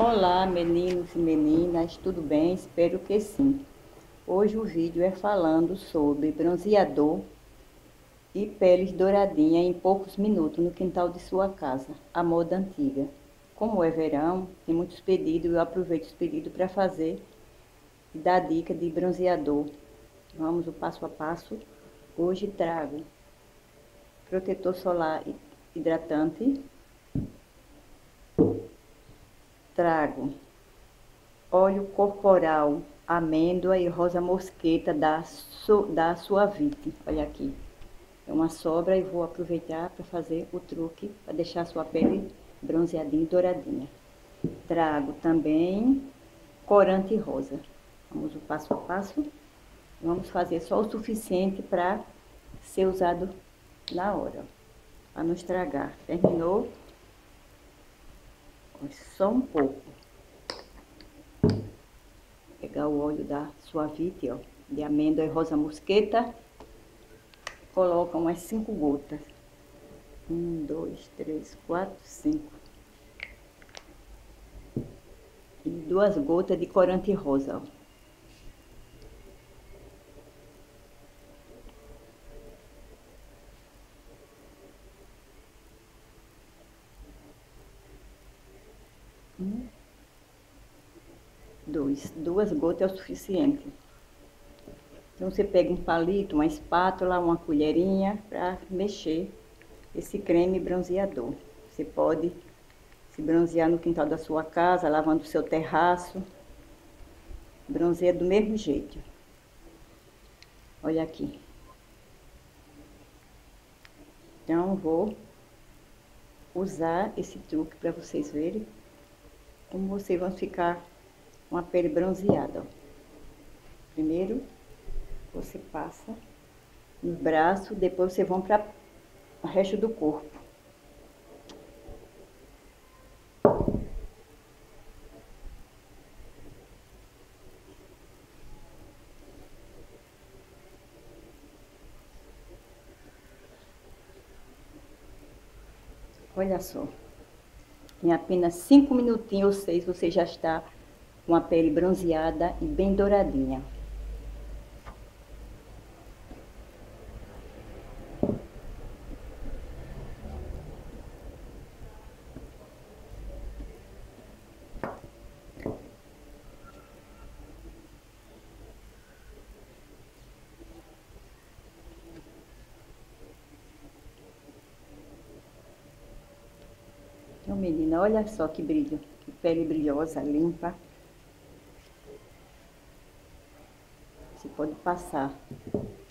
Olá meninos e meninas, tudo bem? Espero que sim. Hoje o vídeo é falando sobre bronzeador e peles douradinhas em poucos minutos no quintal de sua casa, a moda antiga. Como é verão, tem muitos pedidos, eu aproveito os pedidos para fazer e dar dica de bronzeador. Vamos o passo a passo. Hoje trago protetor solar hidratante trago óleo corporal, amêndoa e rosa mosqueta da, su, da Suavite. Olha aqui. É uma sobra e vou aproveitar para fazer o truque, para deixar a sua pele bronzeadinha e douradinha. Trago também corante rosa. Vamos o passo a passo. Vamos fazer só o suficiente para ser usado na hora, para não estragar. Terminou, só um pouco. Pegar o óleo da Suavite, ó, de amêndoa e rosa mosqueta. Coloca umas cinco gotas. Um, dois, três, quatro, cinco. E duas gotas de corante rosa, ó. Um, dois. Duas gotas é o suficiente. Então, você pega um palito, uma espátula, uma colherinha para mexer esse creme bronzeador. Você pode se bronzear no quintal da sua casa, lavando o seu terraço. Bronzeia do mesmo jeito. Olha aqui. Então, vou usar esse truque para vocês verem como vocês vão ficar com a pele bronzeada. Ó. Primeiro, você passa no braço, depois você vão para o resto do corpo. Olha só. Em apenas 5 minutinhos ou 6 você já está com a pele bronzeada e bem douradinha. Então, menina, olha só que brilho. Que pele brilhosa, limpa. Você pode passar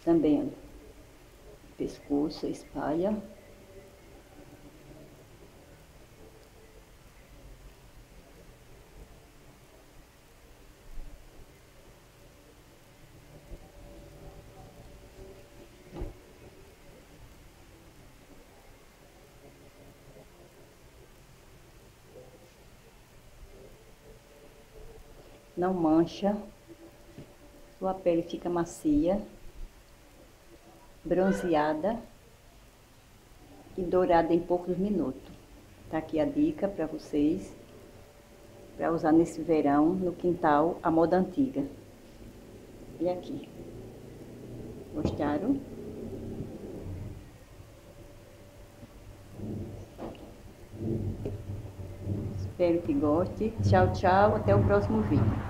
também, pescoço, espalha. não mancha, sua pele fica macia, bronzeada e dourada em poucos minutos. Tá aqui a dica para vocês, para usar nesse verão no quintal, a moda antiga. E aqui. Gostaram? Espero que goste. Tchau, tchau. Até o próximo vídeo.